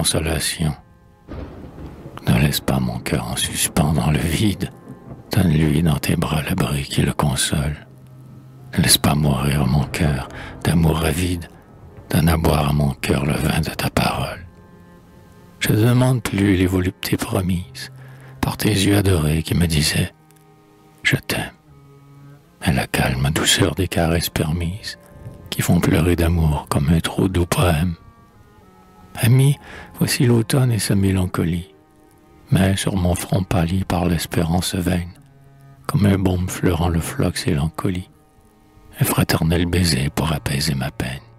consolation. Ne laisse pas mon cœur en suspens dans le vide. Donne-lui dans tes bras l'abri qui le console. Ne laisse pas mourir mon cœur d'amour avide. Donne à boire à mon cœur le vin de ta parole. Je ne demande plus les voluptés promises par tes yeux adorés qui me disaient Je t'aime. Mais la calme douceur des caresses permises qui font pleurer d'amour comme un trop doux poème. Ami, voici l'automne et sa mélancolie, mais sur mon front pâli par l'espérance vaine, comme un baume fleurant le flox et un fraternel baiser pour apaiser ma peine.